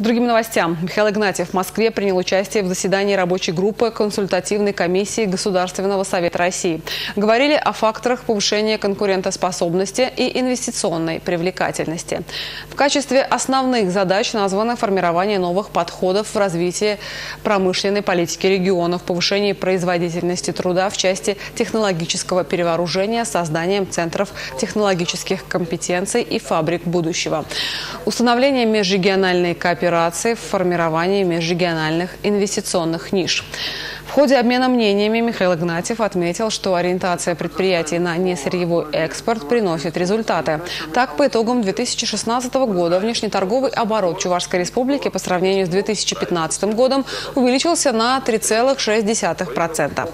К другим новостям. Михаил Игнатьев в Москве принял участие в заседании рабочей группы консультативной комиссии Государственного совета России. Говорили о факторах повышения конкурентоспособности и инвестиционной привлекательности. В качестве основных задач названо формирование новых подходов в развитии промышленной политики регионов, повышение производительности труда в части технологического перевооружения, созданием центров технологических компетенций и фабрик будущего. Установление межрегиональной кооперации в формировании межрегиональных инвестиционных ниш. В ходе обмена мнениями Михаил Игнатьев отметил, что ориентация предприятий на несырьевой экспорт приносит результаты. Так, по итогам 2016 года внешнеторговый оборот Чувашской республики по сравнению с 2015 годом увеличился на 3,6%.